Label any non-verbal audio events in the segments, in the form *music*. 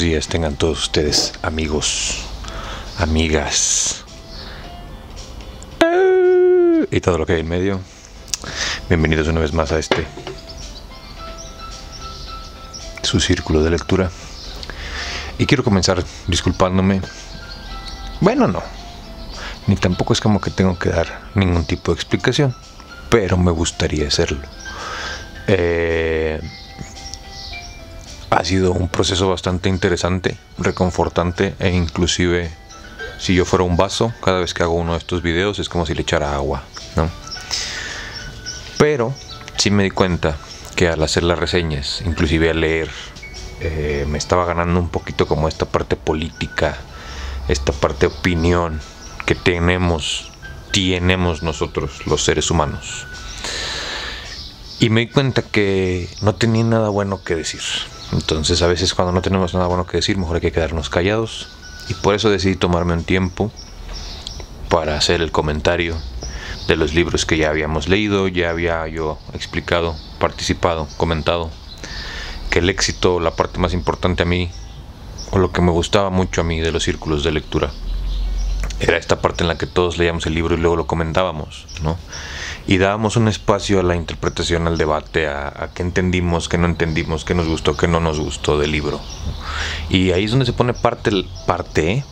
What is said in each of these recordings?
Buenos días tengan todos ustedes, amigos, amigas y todo lo que hay en medio. Bienvenidos una vez más a este su círculo de lectura. Y quiero comenzar disculpándome. Bueno, no. Ni tampoco es como que tengo que dar ningún tipo de explicación. Pero me gustaría hacerlo. Eh, ha sido un proceso bastante interesante, reconfortante e inclusive si yo fuera un vaso, cada vez que hago uno de estos videos es como si le echara agua, ¿no? Pero sí me di cuenta que al hacer las reseñas, inclusive al leer, eh, me estaba ganando un poquito como esta parte política, esta parte de opinión que tenemos, tenemos nosotros los seres humanos. Y me di cuenta que no tenía nada bueno que decir. Entonces a veces cuando no tenemos nada bueno que decir, mejor hay que quedarnos callados. Y por eso decidí tomarme un tiempo para hacer el comentario de los libros que ya habíamos leído, ya había yo explicado, participado, comentado, que el éxito, la parte más importante a mí, o lo que me gustaba mucho a mí de los círculos de lectura, era esta parte en la que todos leíamos el libro y luego lo comentábamos, ¿no? Y dábamos un espacio a la interpretación, al debate, a, qué entendimos, qué no entendimos, qué nos gustó, qué no nos gustó del libro. Y ahí es donde se pone parte, parte,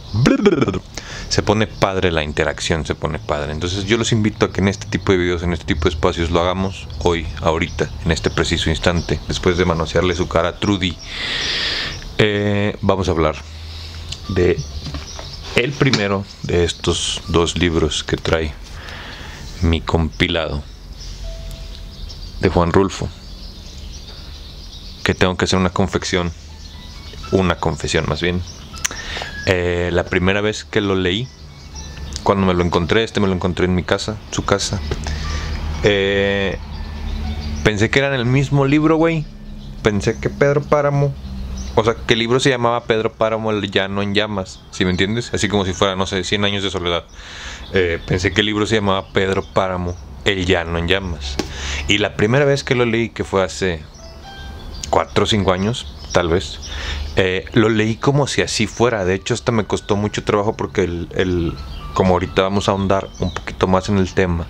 se pone padre la interacción, se pone padre. Entonces yo los invito a que en este tipo de videos, en este tipo de espacios lo hagamos hoy, ahorita, en este preciso instante, después de manosearle su cara a Trudy. Eh, vamos a hablar de el primero de estos dos libros que trae mi compilado de Juan Rulfo, que tengo que hacer una confección, una confesión más bien. Eh, la primera vez que lo leí, cuando me lo encontré, este me lo encontré en mi casa, su casa, eh, pensé que era en el mismo libro, güey. Pensé que Pedro Páramo o sea, que el libro se llamaba Pedro Páramo el llano en llamas, si me entiendes? Así como si fuera, no sé, 100 años de soledad. Eh, pensé que el libro se llamaba Pedro Páramo el llano en llamas. Y la primera vez que lo leí, que fue hace 4 o 5 años, tal vez, eh, lo leí como si así fuera. De hecho, hasta me costó mucho trabajo porque el, como ahorita vamos a ahondar un poquito más en el tema,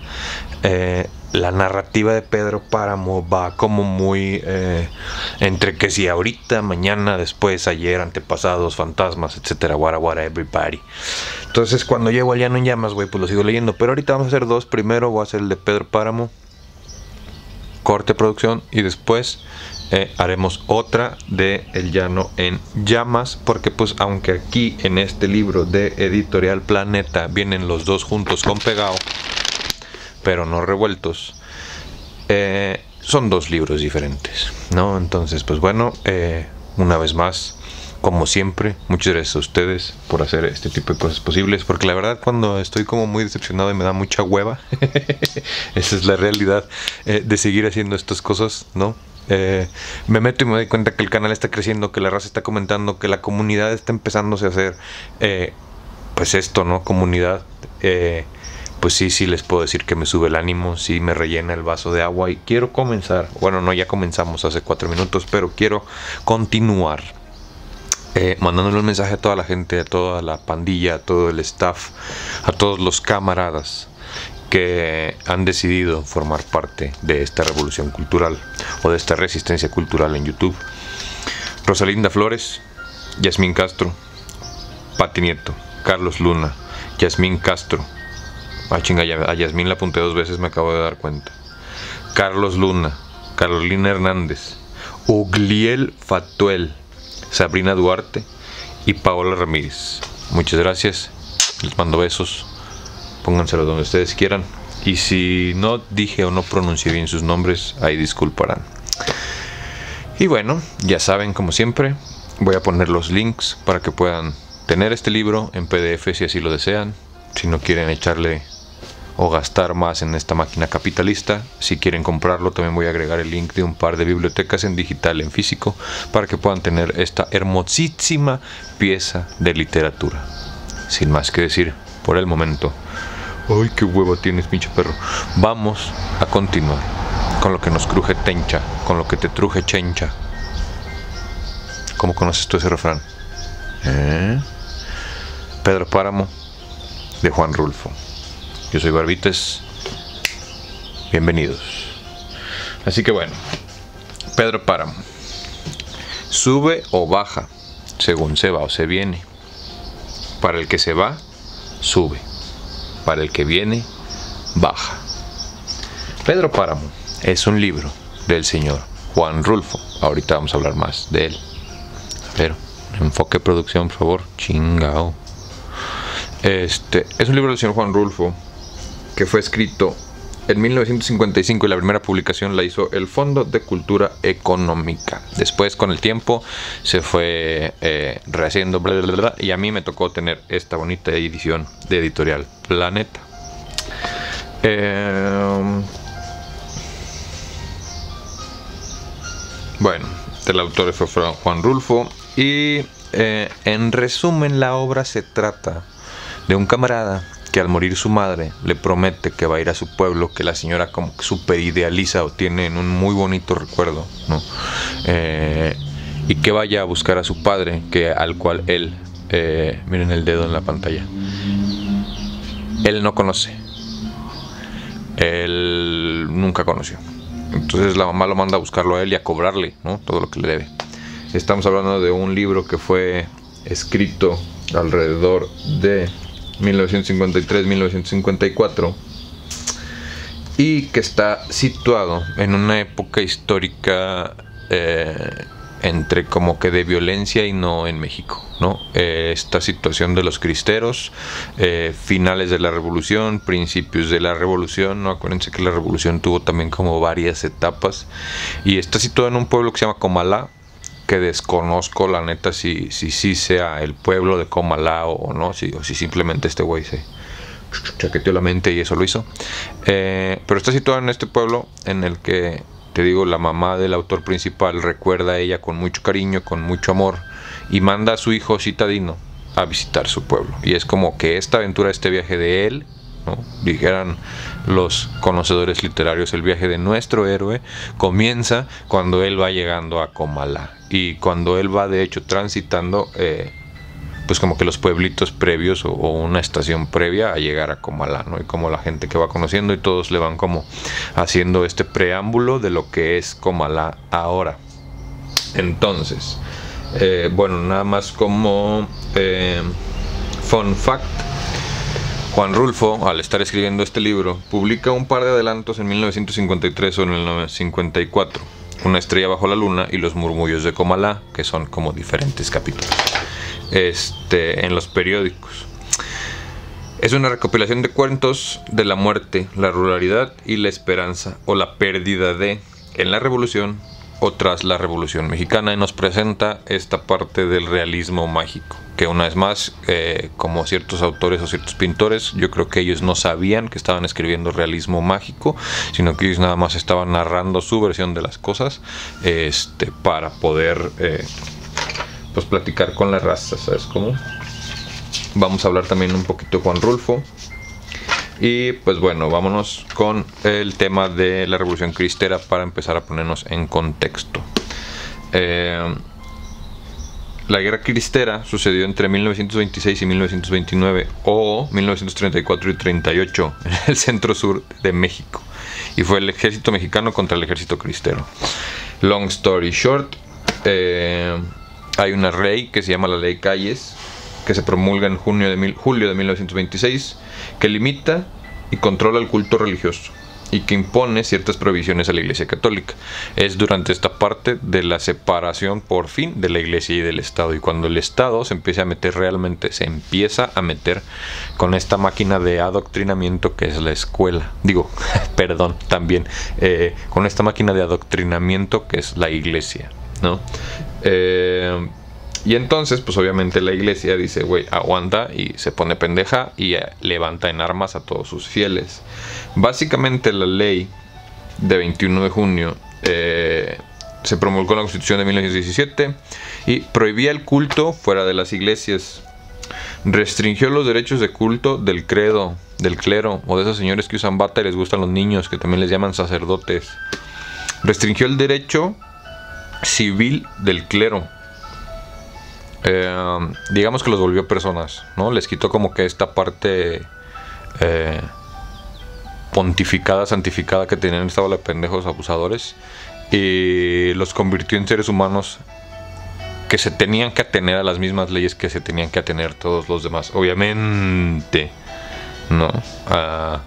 eh, la narrativa de Pedro Páramo va como muy eh, entre que si ahorita, mañana, después, ayer, antepasados, fantasmas, etcétera, guara guara, everybody. Entonces, cuando llego al Llano en Llamas, güey, pues lo sigo leyendo. Pero ahorita vamos a hacer dos. Primero voy a hacer el de Pedro Páramo, corte producción, y después eh, haremos otra de El Llano en Llamas, porque pues aunque aquí en este libro de Editorial Planeta vienen los dos juntos con pegado pero no revueltos, eh, son dos libros diferentes, ¿no? Entonces, pues bueno, eh, una vez más, como siempre, muchas gracias a ustedes por hacer este tipo de cosas posibles, porque la verdad cuando estoy como muy decepcionado y me da mucha hueva, *laughs* esa es la realidad eh, de seguir haciendo estas cosas, ¿no? me meto y me doy cuenta que el canal está creciendo, que la raza está comentando, que la comunidad está empezándose a hacer, pues esto, ¿no? Comunidad pues sí, sí les puedo decir que me sube el ánimo, sí me rellena el vaso de agua y quiero comenzar, bueno, no, ya comenzamos hace cuatro minutos, pero quiero continuar eh, mandándole un mensaje a toda la gente, a toda la pandilla, a todo el staff, a todos los camaradas que han decidido formar parte de esta revolución cultural o de esta resistencia cultural en YouTube. Rosalinda Flores, Yasmín Castro, Pati Nieto, Carlos Luna, Yasmín Castro, Ah, chinga, a Yasmín la apunté dos veces, me acabo de dar cuenta. Carlos Luna, Carolina Hernández, Ugliel Fatuel, Sabrina Duarte y Paola Ramírez. Muchas gracias, les mando besos, pónganselo donde ustedes quieran. Y si no dije o no pronuncié bien sus nombres, ahí disculparán. Y bueno, ya saben, como siempre, voy a poner los links para que puedan tener este libro en PDF si así lo desean. Si no quieren echarle o gastar más en esta máquina capitalista. Si quieren comprarlo, también voy a agregar el link de un par de bibliotecas en digital, en físico, para que puedan tener esta hermosísima pieza de literatura. Sin más que decir, por el momento. ¡Ay, qué huevo tienes, pinche perro! Vamos a continuar con lo que nos cruje tencha, con lo que te truje chencha. ¿Cómo conoces tú ese refrán? ¿Eh? Pedro Páramo, de Juan Rulfo. Yo soy Barbites. Bienvenidos. Así que bueno, Pedro Páramo. Sube o baja, según se va o se viene. Para el que se va, sube. Para el que viene, baja. Pedro Páramo es un libro del señor Juan Rulfo. Ahorita vamos a hablar más de él. Pero, enfoque producción, por favor. Chingao. Este es un libro del señor Juan Rulfo que fue escrito en 1955 y la primera publicación la hizo el Fondo de Cultura Económica. Después, con el tiempo, se fue eh, rehaciendo, y a mí me tocó tener esta bonita edición de editorial Planeta. Eh, bueno, el autor fue Juan Rulfo y eh, en resumen la obra se trata de un camarada que al morir su madre le promete que va a ir a su pueblo, que la señora como que super idealiza o tiene en un muy bonito recuerdo, ¿no? Eh, y que vaya a buscar a su padre, que al cual él, eh, miren el dedo en la pantalla, él no conoce, él nunca conoció. Entonces la mamá lo manda a buscarlo a él y a cobrarle, ¿no? Todo lo que le debe. Estamos hablando de un libro que fue escrito alrededor de 1953-1954 y que está situado en una época histórica eh, entre como que de violencia y no en México, ¿no? Eh, esta situación de los cristeros, eh, finales de la revolución, principios de la revolución, ¿no? Acuérdense que la revolución tuvo también como varias etapas y está situado en un pueblo que se llama Comalá, que desconozco la neta si sí si, sea el pueblo de Comalá o no, si, o si simplemente este güey se chaqueteó la mente y eso lo hizo. Eh, pero está situado en este pueblo en el que, te digo, la mamá del autor principal recuerda a ella con mucho cariño, con mucho amor y manda a su hijo citadino a visitar su pueblo. Y es como que esta aventura, este viaje de él Dijeran los conocedores literarios, el viaje de nuestro héroe comienza cuando él va llegando a Comala y cuando él va de hecho transitando eh, pues como que los pueblitos previos o, una estación previa a llegar a Comala, ¿no? Y como la gente que va conociendo y todos le van como haciendo este preámbulo de lo que es Comala ahora. Entonces, eh, bueno, nada más como eh, fun fact, Juan Rulfo, al estar escribiendo este libro, publica un par de adelantos en 1953 o en el 1954, Una estrella bajo la luna y Los murmullos de Comalá, que son como diferentes capítulos, este, en los periódicos. Es una recopilación de cuentos de la muerte, la ruralidad y la esperanza, o la pérdida de, en la revolución o tras la revolución mexicana, y nos presenta esta parte del realismo mágico que una vez más, eh, como ciertos autores o ciertos pintores, yo creo que ellos no sabían que estaban escribiendo realismo mágico, sino que ellos nada más estaban narrando su versión de las cosas este, para poder eh, pues platicar con la raza, ¿sabes cómo? Vamos a hablar también un poquito Juan Rulfo. Y pues bueno, vámonos con el tema de la Revolución Cristera para empezar a ponernos en contexto. Eh, la guerra cristera sucedió entre 1926 y 1929 o 1934 y 38 *laughs* en el centro sur de México y fue el ejército mexicano contra el ejército cristero. Long story short, eh, hay una ley que se llama la ley Calles que se promulga en junio de julio de 1926 que limita y controla el culto religioso y que impone ciertas provisiones a la Iglesia Católica. Es durante esta parte de la separación por fin de la Iglesia y del Estado. Y cuando el Estado se empieza a meter realmente, se empieza a meter con esta máquina de adoctrinamiento que es la escuela. Digo, *laughs* perdón, también eh, con esta máquina de adoctrinamiento que es la Iglesia. ¿no? Eh, y entonces, pues obviamente la iglesia dice, güey, aguanta y se pone pendeja y eh, levanta en armas a todos sus fieles. Básicamente la ley de 21 de junio eh, se promulgó en la Constitución de 1917 y prohibía el culto fuera de las iglesias. Restringió los derechos de culto del credo, del clero o de esos señores que usan bata y les gustan los niños, que también les llaman sacerdotes. Restringió el derecho civil del clero eh, digamos que los volvió personas, ¿no? Les quitó como que esta parte eh, pontificada, santificada que tenían esta bola de pendejos abusadores y los convirtió en seres humanos que se tenían que atener a las mismas leyes que se tenían que atener todos los demás. Obviamente, ¿no? A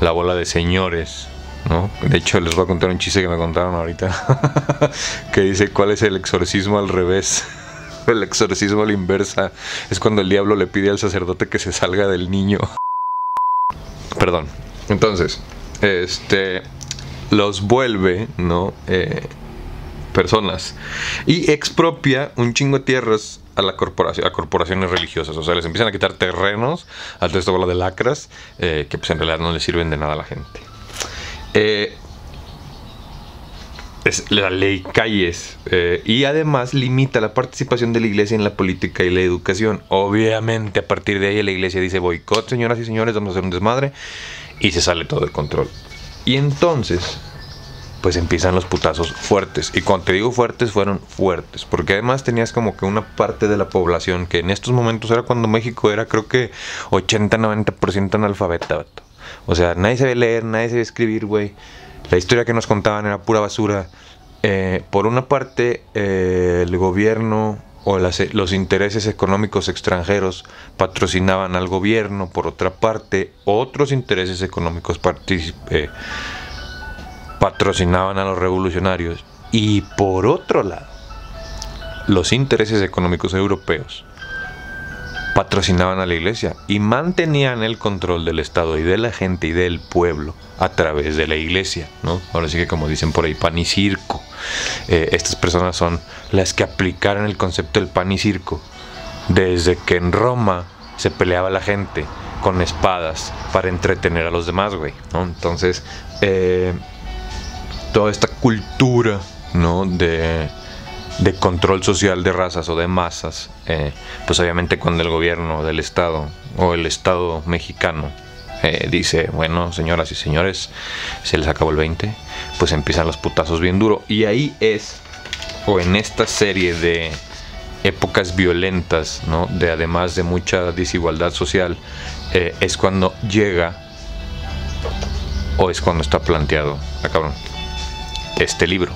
la bola de señores, ¿no? De hecho, les voy a contar un chiste que me contaron ahorita, *laughs* que dice, ¿cuál es el exorcismo al revés? *laughs* *laughs* el exorcismo a la inversa es cuando el diablo le pide al sacerdote que se salga del niño. *laughs* Perdón. Entonces, este los vuelve, ¿no? Eh, personas y expropia un chingo de tierras a la corporación, a corporaciones religiosas. O sea, les empiezan a quitar terrenos al texto de lacras eh, que pues en realidad no le sirven de nada a la gente. Eh, es la ley calles eh, y además limita la participación de la iglesia en la política y la educación. Obviamente a partir de ahí la iglesia dice boicot, señoras y señores, vamos a hacer un desmadre y se sale todo el control. Y entonces pues empiezan los putazos fuertes. Y cuando te digo fuertes, fueron fuertes. Porque además tenías como que una parte de la población que en estos momentos era cuando México era creo que 80-90% analfabeta. O sea, nadie sabe leer, nadie sabe escribir, güey. La historia que nos contaban era pura basura. Eh, por una parte, eh, el gobierno o los intereses económicos extranjeros patrocinaban al gobierno. Por otra parte, otros intereses económicos eh, patrocinaban a los revolucionarios. Y por otro lado, los intereses económicos europeos patrocinaban a la iglesia y mantenían el control del Estado y de la gente y del pueblo a través de la iglesia, ¿no? Ahora sí que como dicen por ahí, pan y circo. Eh, estas personas son las que aplicaron el concepto del pan y circo desde que en Roma se peleaba la gente con espadas para entretener a los demás, güey, ¿no? Entonces, eh, toda esta cultura, ¿no? De de control social de razas o de masas, eh, pues obviamente cuando el gobierno del Estado o el Estado mexicano eh, dice, bueno, señoras y señores, se les acabó el 20, pues empiezan los putazos bien duro. Y ahí es, o en esta serie de épocas violentas, ¿no? de además de mucha desigualdad social, eh, es cuando llega, o es cuando está planteado, ah, cabrón, este libro.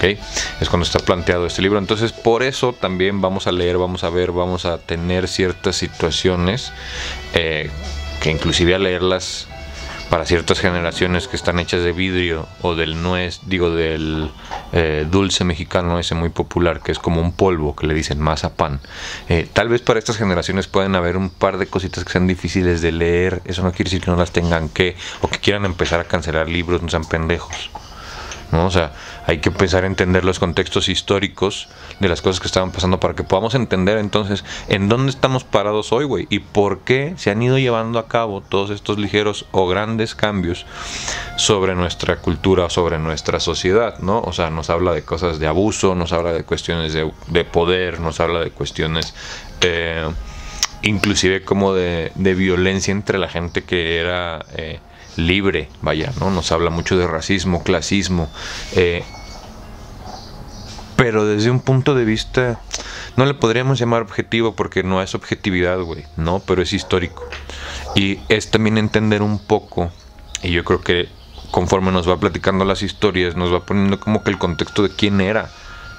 Es cuando está planteado este libro. Entonces, por eso también vamos a leer, vamos a ver, vamos a tener ciertas situaciones eh, que inclusive a leerlas para ciertas generaciones que están hechas de vidrio o del nuez, digo del eh, dulce mexicano ese muy popular que es como un polvo que le dicen mazapán. Eh, tal vez para estas generaciones pueden haber un par de cositas que sean difíciles de leer, eso no quiere decir que no las tengan que o que quieran empezar a cancelar libros, no sean pendejos. ¿No? O sea, hay que empezar a entender los contextos históricos de las cosas que estaban pasando para que podamos entender entonces en dónde estamos parados hoy, güey, y por qué se han ido llevando a cabo todos estos ligeros o grandes cambios sobre nuestra cultura, sobre nuestra sociedad, ¿no? O sea, nos habla de cosas de abuso, nos habla de cuestiones de, poder, nos habla de cuestiones... Eh, inclusive como de, violencia entre la gente que era eh, libre, vaya, ¿no? Nos habla mucho de racismo, clasismo, eh, pero desde un punto de vista, no le podríamos llamar objetivo porque no es objetividad, güey, ¿no? Pero es histórico. Y es también entender un poco, y yo creo que conforme nos va platicando las historias, nos va poniendo como que el contexto de quién era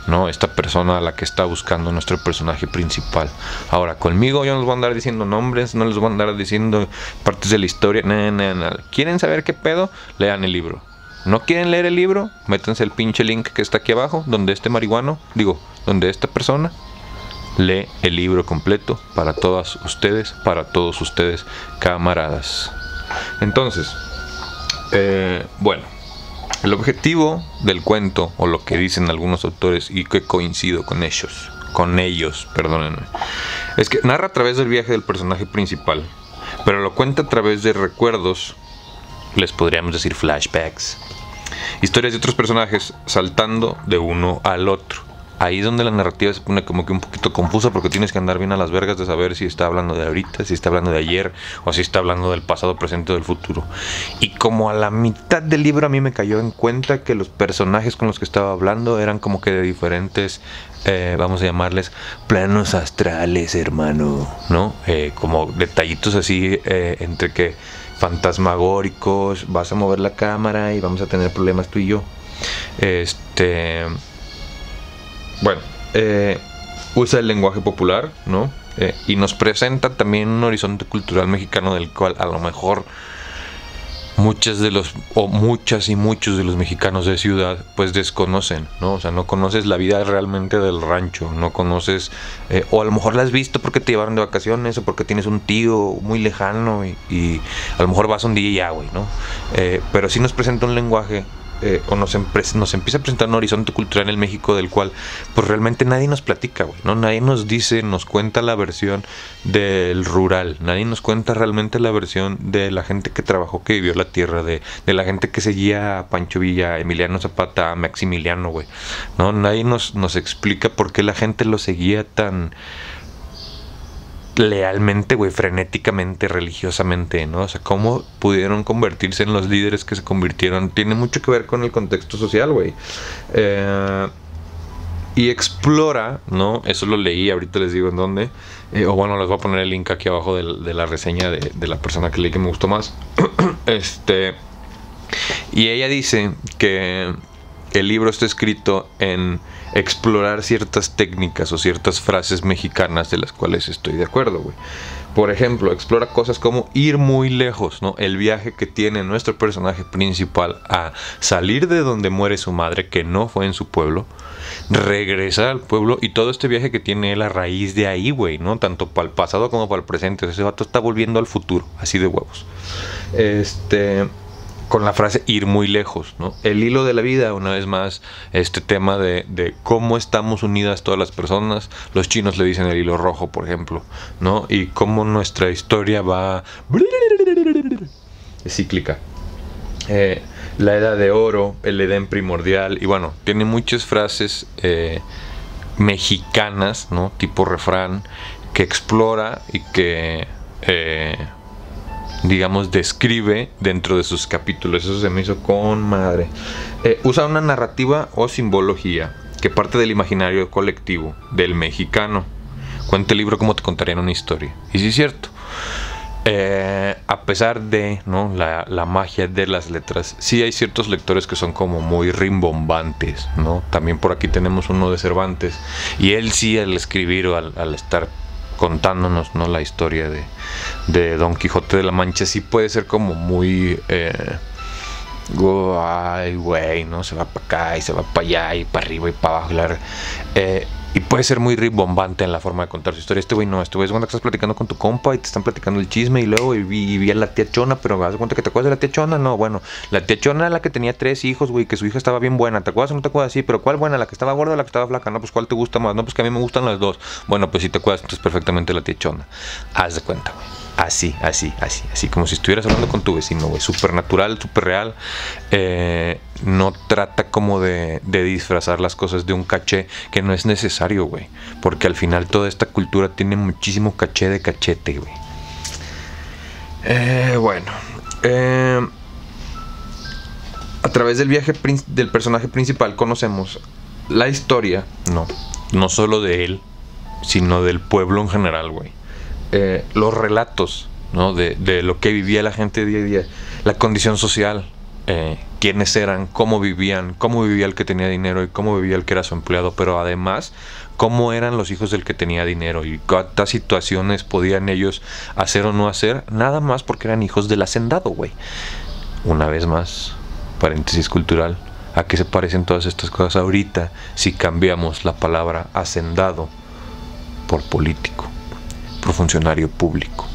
¿no? Esta persona a la que está buscando nuestro personaje principal. Ahora, conmigo yo no les voy a andar diciendo nombres, no les voy a andar diciendo partes de la historia, nada, ¿Quieren saber qué pedo? Lean el libro. ¿No quieren leer el libro? Métanse el pinche link que está aquí abajo, donde este marihuano, digo, donde esta persona lee el libro completo para todas ustedes, para todos ustedes, camaradas. Entonces, eh, bueno. El objetivo del cuento, o lo que dicen algunos autores, y que coincido con ellos, con ellos, perdónenme, es que narra a través del viaje del personaje principal, pero lo cuenta a través de recuerdos, les podríamos decir flashbacks, historias de otros personajes saltando de uno al otro. Ahí es donde la narrativa se pone como que un poquito confusa porque tienes que andar bien a las vergas de saber si está hablando de ahorita, si está hablando de ayer o si está hablando del pasado, presente o del futuro. Y como a la mitad del libro a mí me cayó en cuenta que los personajes con los que estaba hablando eran como que de diferentes, eh, vamos a llamarles, planos astrales, hermano, ¿no? Eh, como detallitos así eh, entre que fantasmagóricos, vas a mover la cámara y vamos a tener problemas tú y yo. Este bueno, eh, usa el lenguaje popular, ¿no? Eh, y nos presenta también un horizonte cultural mexicano del cual a lo mejor muchas de los o muchas y muchos de los mexicanos de ciudad pues desconocen, ¿no? O sea, no conoces la vida realmente del rancho, no conoces eh, o a lo mejor la has visto porque te llevaron de vacaciones o porque tienes un tío muy lejano y, a lo mejor vas un día y ya, güey, ¿no? pero sí nos presenta un lenguaje eh, o nos, nos, empieza a presentar un horizonte cultural en el México del cual pues realmente nadie nos platica, güey, ¿no? Nadie nos dice, nos cuenta la versión del rural, nadie nos cuenta realmente la versión de la gente que trabajó, que vivió la tierra, de, de la gente que seguía a Pancho Villa, Emiliano Zapata, Maximiliano, güey, ¿no? Nadie nos, nos explica por qué la gente lo seguía tan lealmente, güey, frenéticamente, religiosamente, ¿no? O sea, cómo pudieron convertirse en los líderes que se convirtieron. Tiene mucho que ver con el contexto social, güey. Eh, y explora, ¿no? Eso lo leí, ahorita les digo en dónde. Eh, o bueno, les voy a poner el link aquí abajo de, la reseña de, de, la persona que leí que me gustó más. *clears throat* este. Y ella dice que el libro está escrito en explorar ciertas técnicas o ciertas frases mexicanas de las cuales estoy de acuerdo, güey. Por ejemplo, explora cosas como ir muy lejos, ¿no? El viaje que tiene nuestro personaje principal a salir de donde muere su madre, que no fue en su pueblo, regresar al pueblo y todo este viaje que tiene él a raíz de ahí, güey, ¿no? Tanto para el pasado como para el presente. ese vato está volviendo al futuro, así de huevos. Este con la frase ir muy lejos, ¿no? El hilo de la vida, una vez más, este tema de, cómo estamos unidas todas las personas, los chinos le dicen el hilo rojo, por ejemplo, ¿no? Y cómo nuestra historia va es cíclica. Eh, la edad de oro, el Edén primordial, y bueno, tiene muchas frases eh, mexicanas, ¿no? Tipo refrán, que explora y que... Eh, digamos, describe dentro de sus capítulos. Eso se me hizo con madre. Eh, usa una narrativa o simbología que parte del imaginario colectivo del mexicano. Cuenta el libro como te contarían una historia. Y sí es cierto. Eh, a pesar de ¿no? la, la, magia de las letras, sí hay ciertos lectores que son como muy rimbombantes, ¿no? También por aquí tenemos uno de Cervantes, y él sí al escribir o al, al estar contándonos ¿no? la historia de, de, Don Quijote de la Mancha, sí puede ser como muy... Eh, ay, güey, ¿no? Se va para acá y se va para allá y para arriba y para abajo. Eh, y puede ser muy ribombante en la forma de contar su historia. Este güey no, este güey es cuando estás platicando con tu compa y te están platicando el chisme y luego y vi, a la tía Chona, pero ¿vas cuenta que te acuerdas de la tía Chona? No, bueno, la tía Chona era la que tenía tres hijos, güey, que su hija estaba bien buena. ¿Te acuerdas o no te acuerdas? Sí, pero ¿cuál buena? ¿La que estaba gorda o la que estaba flaca? No, pues ¿cuál te gusta más? No, pues que a mí me gustan las dos. Bueno, pues si te acuerdas, entonces perfectamente la tía Chona. Haz de cuenta, güey. Así, así, así, así, como si estuvieras hablando con tu vecino, güey. Súper natural, súper real. Eh, no trata como de, disfrazar las cosas de un caché que no es necesario, güey. Porque al final toda esta cultura tiene muchísimo caché de cachete, güey. Eh, bueno. Eh, a través del viaje del personaje principal conocemos la historia, no, no solo de él, sino del pueblo en general, güey eh, los relatos ¿no? de, lo que vivía la gente día a día, la condición social, eh, quiénes eran, cómo vivían, cómo vivía el que tenía dinero y cómo vivía el que era su empleado, pero además cómo eran los hijos del que tenía dinero y cuántas situaciones podían ellos hacer o no hacer, nada más porque eran hijos del hacendado, güey. Una vez más, paréntesis cultural, ¿a qué se parecen todas estas cosas ahorita si cambiamos la palabra hacendado por político? Funcionario público.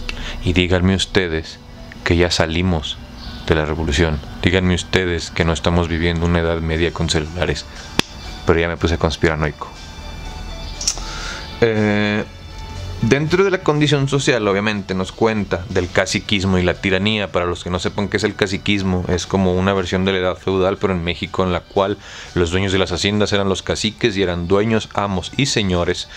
Y díganme ustedes que ya salimos de la revolución. Díganme ustedes que no estamos viviendo una edad media con celulares. Pero ya me puse conspiranoico. Eh, Dentro de la condición social, obviamente, nos cuenta del caciquismo y la tiranía. Para los que no sepan qué es el caciquismo, es como una versión de la edad feudal, pero en México, en la cual los dueños de las haciendas eran los caciques y eran dueños, amos y señores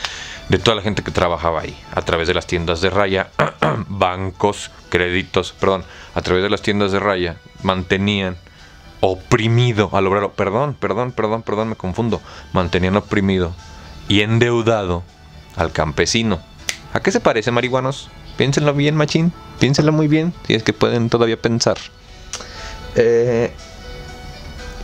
de toda la gente que trabajaba ahí, a través de las tiendas de raya, *clears throat* bancos, créditos, perdón, a través de las tiendas de raya, mantenían oprimido al obrero, perdón, perdón, perdón, perdón, me confundo, mantenían oprimido y endeudado al campesino ¿A qué se parece, marihuanos? Piénsenlo bien, machín. Piénsenlo muy bien, si es que pueden todavía pensar. Eh,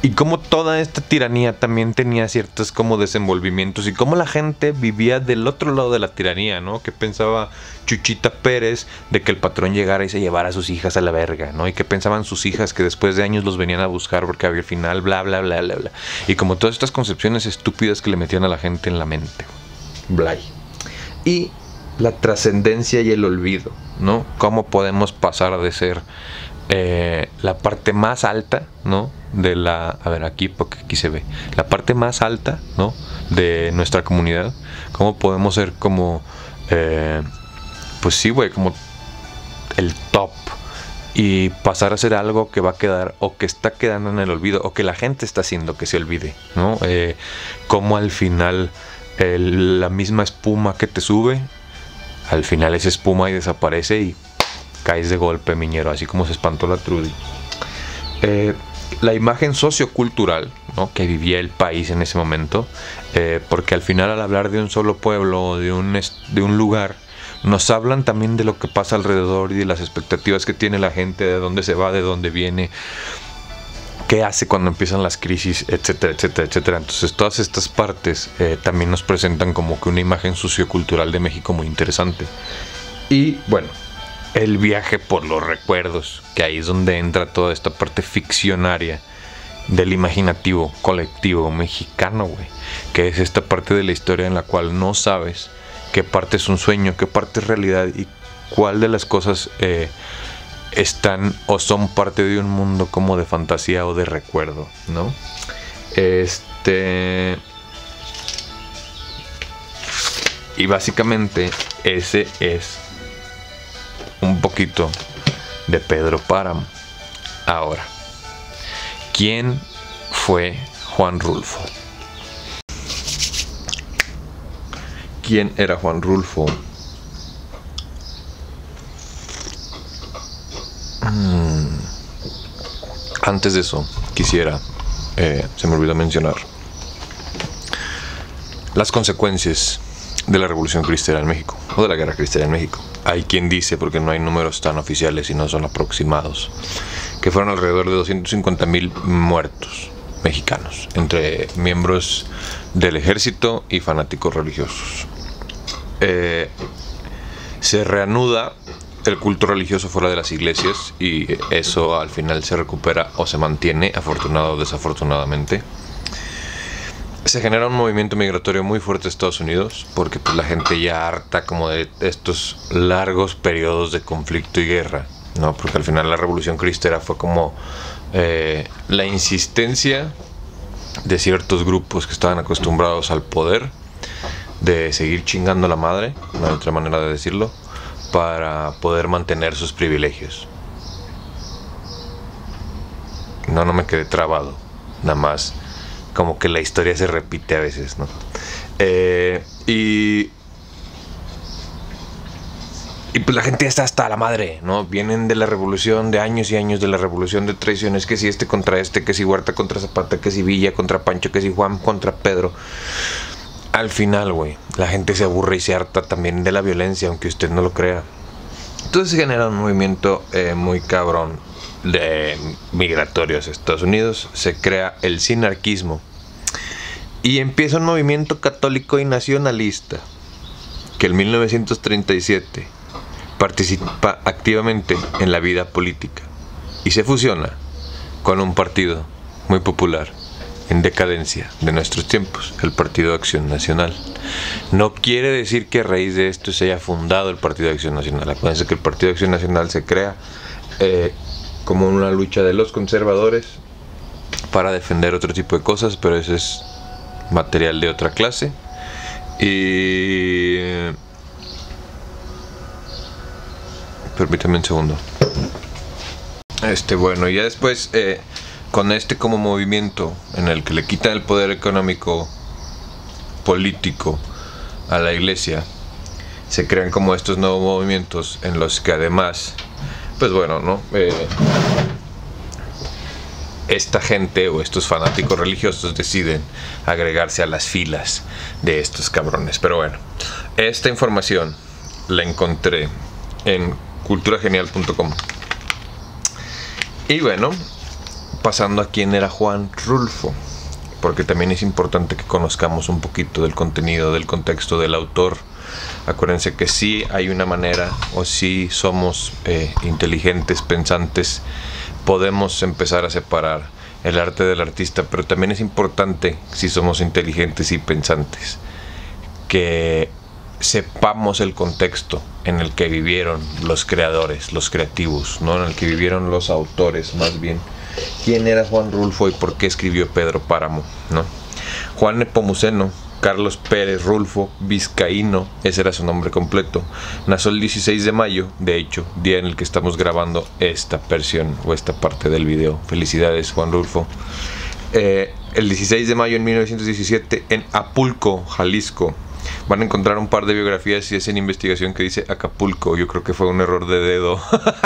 y como toda esta tiranía también tenía ciertos como desenvolvimientos y cómo la gente vivía del otro lado de la tiranía, ¿no? Que pensaba Chuchita Pérez de que el patrón llegara y se llevara a sus hijas a la verga, ¿no? Y que pensaban sus hijas que después de años los venían a buscar porque había el final, bla, bla, bla, bla, bla. Y como todas estas concepciones estúpidas que le metían a la gente en la mente. Blay. Y la trascendencia y el olvido, ¿no? Cómo podemos pasar de ser eh, la parte más alta, ¿no? De la, a ver, aquí porque aquí se ve, la parte más alta, ¿no? De nuestra comunidad, cómo podemos ser como, eh, pues sí, güey, como el top y pasar a ser algo que va a quedar o que está quedando en el olvido o que la gente está haciendo que se olvide, ¿no? Eh, como al final la misma espuma que te sube al final es espuma y desaparece y caes de golpe, miñero, así como se espantó la Trudy. Eh, la imagen sociocultural ¿no? que vivía el país en ese momento, eh, porque al final al hablar de un solo pueblo o de un, de un lugar, nos hablan también de lo que pasa alrededor y de las expectativas que tiene la gente, de dónde se va, de dónde viene, qué hace cuando empiezan las crisis, etcétera, etcétera, etcétera. Entonces todas estas partes eh, también nos presentan como que una imagen sociocultural de México muy interesante. Y bueno, el viaje por los recuerdos, que ahí es donde entra toda esta parte ficcionaria del imaginativo colectivo mexicano, güey. Que es esta parte de la historia en la cual no sabes qué parte es un sueño, qué parte es realidad y cuál de las cosas... Eh, están o son parte de un mundo como de fantasía o de recuerdo, ¿no? Este. Y básicamente ese es un poquito de Pedro Páramo. Ahora, ¿quién fue Juan Rulfo? ¿Quién era Juan Rulfo? Mm. Antes de eso, quisiera, eh, se me olvidó mencionar, las consecuencias de la Revolución Cristiana en México, o de la Guerra Cristiana en México. Hay quien dice, porque no hay números tan oficiales y no son aproximados, que fueron alrededor de 250 mil muertos mexicanos, entre miembros del ejército y fanáticos religiosos. Eh, se reanuda el culto religioso fuera de las iglesias y eso al final se recupera o se mantiene, afortunado o desafortunadamente. Se genera un movimiento migratorio muy fuerte en Estados Unidos porque pues, la gente ya harta como de estos largos periodos de conflicto y guerra, ¿no? Porque al final la revolución cristera fue como eh, la insistencia de ciertos grupos que estaban acostumbrados al poder de seguir chingando a la madre, hay otra manera de decirlo, para poder mantener sus privilegios. No, no me quedé trabado. Nada más como que la historia se repite a veces, ¿no? Eh, y y pues la gente está hasta la madre, ¿no? Vienen de la revolución, de años y años de la revolución de traiciones, que si este contra este, que si Huerta contra Zapata, que si Villa contra Pancho, que si Juan contra Pedro al final, güey, la gente se aburre y se harta también de la violencia, aunque usted no lo crea. Entonces se genera un movimiento eh, muy cabrón de migratorios a Estados Unidos. Se crea el sinarquismo. Y empieza un movimiento católico y nacionalista que en 1937 participa activamente en la vida política y se fusiona con un partido muy popular en decadencia de nuestros tiempos, el Partido de Acción Nacional. No quiere decir que a raíz de esto se haya fundado el Partido de Acción Nacional. Acuérdense que el Partido de Acción Nacional se crea eh, como una lucha de los conservadores para defender otro tipo de cosas, pero ese es material de otra clase. Y permítame un segundo. Este, bueno, ya después, eh, con este como movimiento en el que le quitan el poder económico político a la iglesia, se crean como estos nuevos movimientos en los que además, pues bueno, ¿no? Eh, esta gente o estos fanáticos religiosos deciden agregarse a las filas de estos cabrones. Pero bueno, esta información la encontré en culturagenial.com. Y bueno, pasando a quién era Juan Rulfo, porque también es importante que conozcamos un poquito del contenido, del contexto del autor. Acuérdense que sí hay una manera, o si somos eh, inteligentes, pensantes, podemos empezar a separar el arte del artista, pero también es importante, si somos inteligentes y pensantes, que sepamos el contexto en el que vivieron los creadores, los creativos, ¿no? en el que vivieron los autores más bien. ¿Quién era Juan Rulfo y por qué escribió Pedro Páramo? ¿no? Juan Nepomuceno Carlos Pérez Rulfo Vizcaíno, ese era su nombre completo. Nació el 16 de mayo, de hecho, día en el que estamos grabando esta versión o esta parte del video. Felicidades, Juan Rulfo. Eh, el 16 de mayo en 1917 en Apulco, Jalisco. Van a encontrar un par de biografías y es en investigación que dice Acapulco. Yo creo que fue un error de dedo.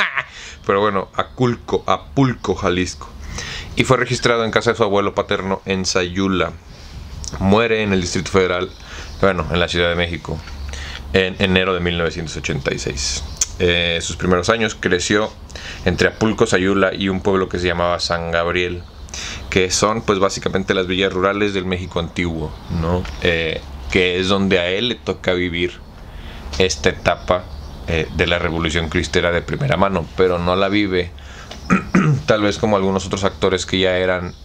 *laughs* Pero bueno, Aculco, Apulco, Jalisco. Y fue registrado en casa de su abuelo paterno en Sayula, Muere en el Distrito Federal, bueno, en la Ciudad de México, en enero de 1986. Eh, sus primeros años creció entre Apulco, Sayula y un pueblo que se llamaba San Gabriel, que son pues básicamente las villas rurales del México antiguo, ¿no? Eh, que es donde a él le toca vivir esta etapa eh, de la Revolución Cristera de primera mano, pero no la vive *clears throat* tal vez como algunos otros actores que ya eran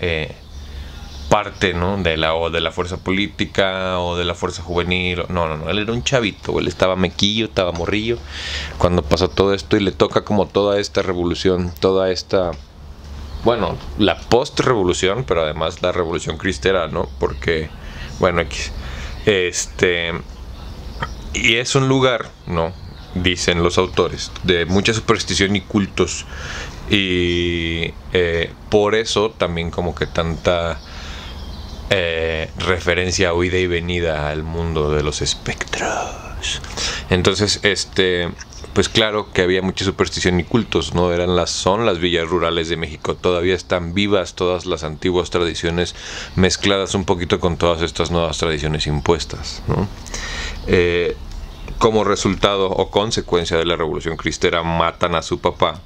parte, ¿no? De la, o de la fuerza política o de la fuerza juvenil. No, no, no, él era un chavito, él estaba mequillo, estaba morrillo cuando pasó todo esto y le toca como toda esta revolución, toda esta, bueno, la post-revolución, pero además la revolución cristera, ¿no? Porque, bueno, este, y es un lugar, ¿no? Dicen los autores, de mucha superstición y cultos. Y eh, por eso también como que tanta eh, referencia oída y venida al mundo de los espectros. Entonces, este, pues claro que había mucha superstición y cultos, ¿no? Eran las, son las villas rurales de México, todavía están vivas todas las antiguas tradiciones mezcladas un poquito con todas estas nuevas tradiciones impuestas, eh, como resultado o consecuencia de la revolución cristera matan a su papá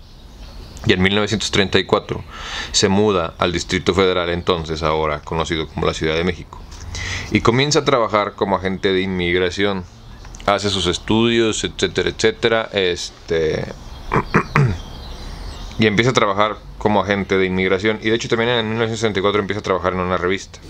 y en 1934 se muda al Distrito Federal entonces, ahora conocido como la Ciudad de México, y comienza a trabajar como agente de inmigración. Hace sus estudios, etcétera, etcétera, este *clears throat* y empieza a trabajar como agente de inmigración y de hecho también en 1964 empieza a trabajar en una revista.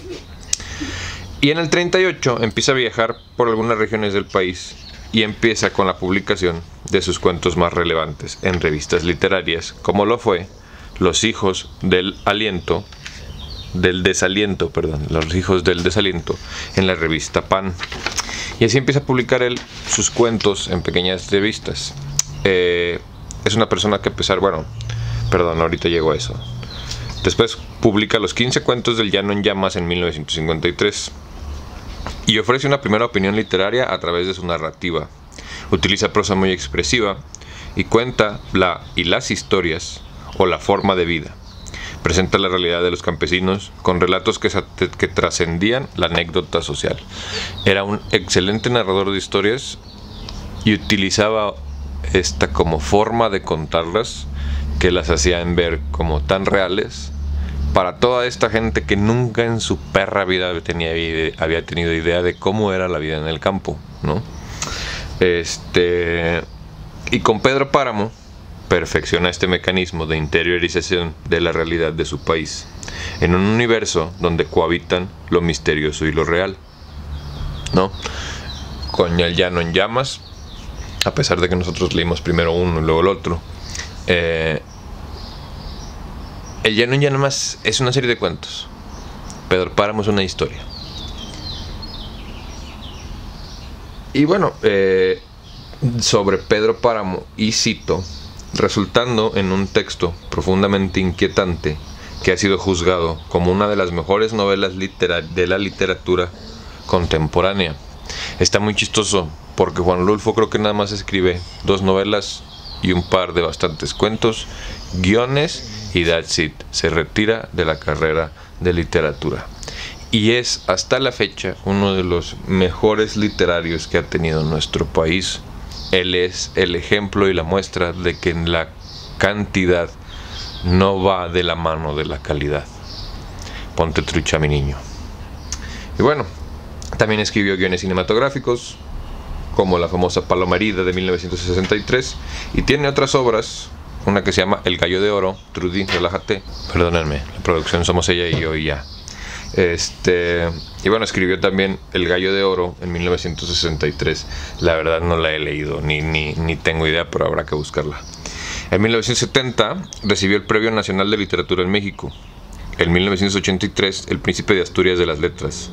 Y en el 38 empieza a viajar por algunas regiones del país y empieza con la publicación de sus cuentos más relevantes en revistas literarias, como lo fue Los hijos del aliento, del desaliento, perdón, Los hijos del desaliento en la revista Pan. Y así empieza a publicar él sus cuentos en pequeñas revistas. Eh, es una persona que a pesar, bueno, perdón, ahorita llego a eso. Después publica los 15 cuentos del Llano en Llamas en 1953 y ofrece una primera opinión literaria a través de su narrativa. Utiliza prosa muy expresiva y cuenta la y las historias o la forma de vida. Presenta la realidad de los campesinos con relatos que, trascendían la anécdota social. Era un excelente narrador de historias y utilizaba esta como forma de contarlas que las hacían ver como tan reales para toda esta gente que nunca en su perra vida había tenido idea de cómo era la vida en el campo, ¿no? Este, y con Pedro Páramo perfecciona este mecanismo de interiorización de la realidad de su país, en un universo donde cohabitan lo misterioso y lo real, ¿no? Con el llano en llamas, a pesar de que nosotros leímos primero uno y luego el otro, eh, el Llano en más es una serie de cuentos. Pedro Páramo es una historia. Y bueno, eh, sobre Pedro Páramo y cito, resultando en un texto profundamente inquietante que ha sido juzgado como una de las mejores novelas de la literatura contemporánea. Está muy chistoso porque Juan Lulfo creo que nada más escribe dos novelas y un par de bastantes cuentos, guiones y that's it. Se retira de la carrera de literatura. Y es hasta la fecha uno de los mejores literarios que ha tenido nuestro país. Él es el ejemplo y la muestra de que la cantidad no va de la mano de la calidad. Ponte trucha, mi niño. Y bueno, también escribió guiones cinematográficos, como la famosa Palomarida de 1963, y tiene otras obras, una que se llama El Gallo de Oro, Trudy, relájate, perdónenme, la producción somos ella y yo ya. Este, y bueno, escribió también El Gallo de Oro en 1963. La verdad no la he leído, ni, ni, ni tengo idea, pero habrá que buscarla. En 1970 recibió el Premio Nacional de Literatura en México. En 1983, el Príncipe de Asturias de las Letras.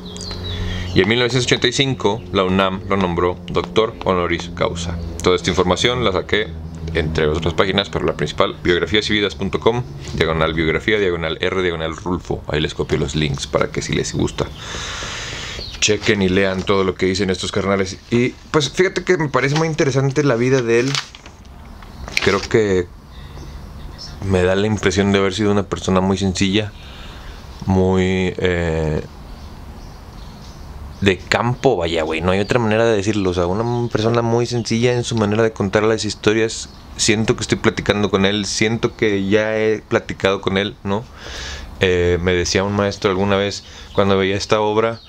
Y en 1985, la UNAM lo nombró doctor honoris causa. Toda esta información la saqué entre otras páginas, pero la principal, biografiasyvidas.com, diagonal biografía, diagonal R, diagonal Rulfo. Ahí les copio los links para que si les gusta chequen y lean todo lo que dicen estos carnales. Y pues fíjate que me parece muy interesante la vida de él creo que me da la impresión de haber sido una persona muy sencilla, muy eh, de campo, vaya, güey, no hay otra manera de decirlo, o sea, una persona muy sencilla en su manera de contar las historias. Siento que estoy platicando con él, siento que ya he platicado con él, ¿no? Eh, me decía un maestro alguna vez cuando veía esta obra,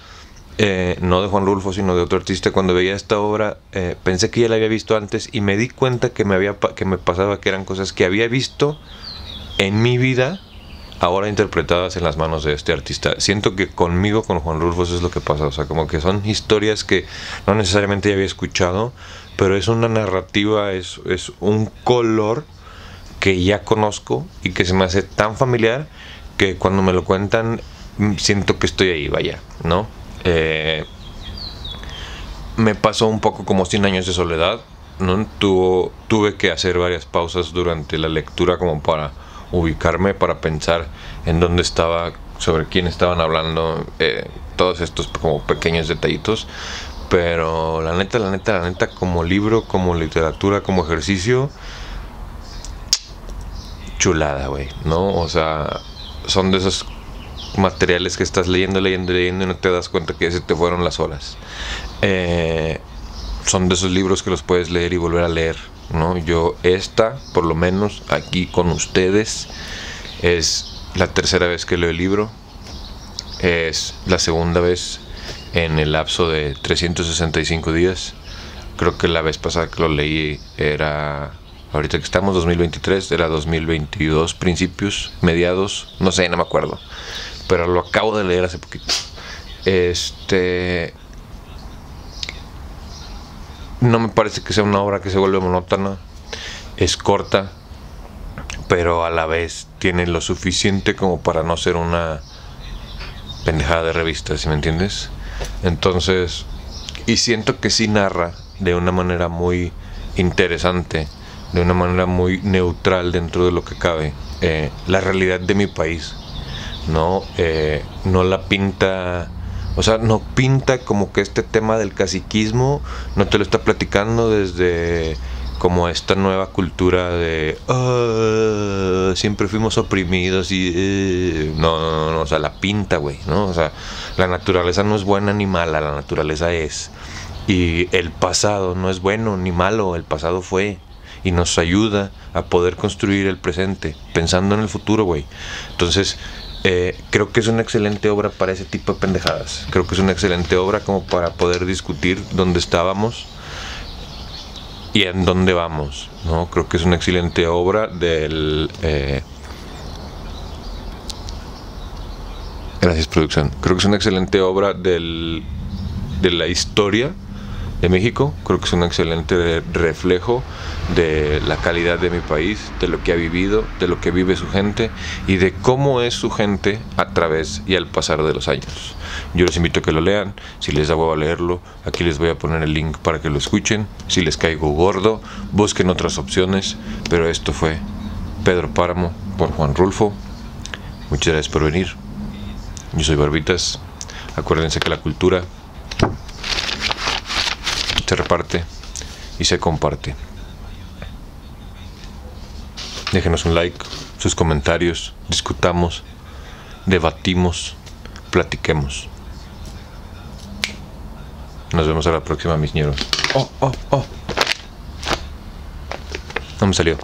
eh, no de Juan Rulfo, sino de otro artista, cuando veía esta obra, eh, pensé que ya la había visto antes y me di cuenta que me, había, que me pasaba que eran cosas que había visto en mi vida, ahora interpretadas en las manos de este artista. Siento que conmigo, con Juan Rulfo, eso es lo que pasa, o sea, como que son historias que no necesariamente ya había escuchado, pero es una narrativa, es, un color que ya conozco y que se me hace tan familiar que cuando me lo cuentan mm, siento que estoy ahí, vaya, ¿no? Eh, me pasó un poco como 100 años de soledad. tuve que hacer varias pausas durante la lectura como para ubicarme, para pensar en dónde estaba, sobre quién estaban hablando, eh, todos estos como pequeños detallitos. Pero la neta, la neta, la neta, como libro, como literatura, como ejercicio, chulada, güey, ¿no? O sea, son de esos materiales que estás leyendo, leyendo, leyendo y no te das cuenta que se te fueron las horas. Eh, son de esos libros que los puedes leer y volver a leer. ¿No? Yo esta, por lo menos aquí con ustedes, es la tercera vez que leo el libro. Es la segunda vez en el lapso de 365 días. Creo que la vez pasada que lo leí era, ahorita que estamos 2023, era 2022 principios, mediados, no sé, no me acuerdo pero lo acabo de leer hace poquito. Este. No me parece que sea una obra que se vuelve monótona. Es corta, pero a la vez tiene lo suficiente como para no ser una pendejada de revista, si me entiendes? Entonces, y siento que sí narra de una manera muy interesante, de una manera muy neutral dentro de lo que cabe, eh, la realidad de mi país ¿no? Eh, no la pinta, o sea, no pinta como que este tema del caciquismo no te lo está platicando desde como esta nueva cultura de ah, siempre fuimos oprimidos y eh", no, no, no, o sea, la pinta, güey, ¿no? O sea, la naturaleza no es buena ni mala, la naturaleza es. Y el pasado no es bueno ni malo, el pasado fue y nos ayuda a poder construir el presente, pensando en el futuro, güey. Entonces, eh, creo que es una excelente obra para ese tipo de pendejadas. Creo que es una excelente obra como para poder discutir dónde estábamos y en dónde vamos. ¿no? Creo que es una excelente obra del... Eh, gracias producción. Creo que es una excelente obra del, de la historia México. Creo que es un excelente reflejo de la calidad de mi país, de lo que ha vivido, de lo que vive su gente y de cómo es su gente a través y al pasar de los años. Yo les invito a que lo lean. Si les da a leerlo, aquí les voy a poner el link para que lo escuchen. Si les caigo gordo, busquen otras opciones. Pero esto fue Pedro Páramo por Juan Rulfo. Muchas gracias por venir. Yo soy Barbitas. Acuérdense que la cultura se reparte y se comparte. Déjenos un like, sus comentarios, discutamos, debatimos, platiquemos. Nos vemos a la próxima, mis ñeros. Oh, oh, oh. No me salió.